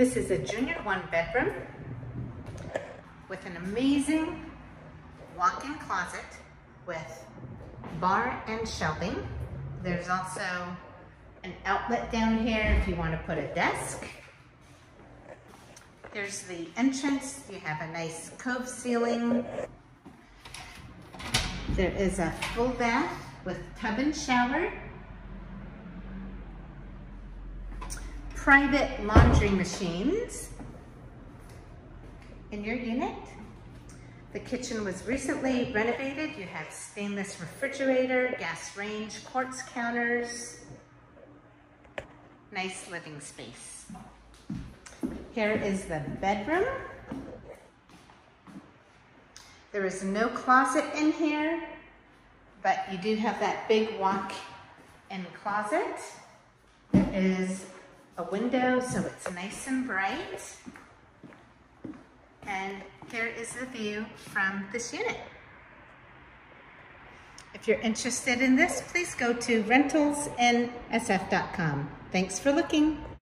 This is a junior one bedroom with an amazing walk-in closet with bar and shelving. There's also an outlet down here if you want to put a desk. There's the entrance. You have a nice cove ceiling. There is a full bath with tub and shower. Private laundry machines in your unit. The kitchen was recently renovated. You have stainless refrigerator, gas range, quartz counters. Nice living space. Here is the bedroom. There is no closet in here, but you do have that big walk-in closet. There is a window, so it's nice and bright. And here is the view from this unit. If you're interested in this, please go to rentalsinsf.com. Thanks for looking.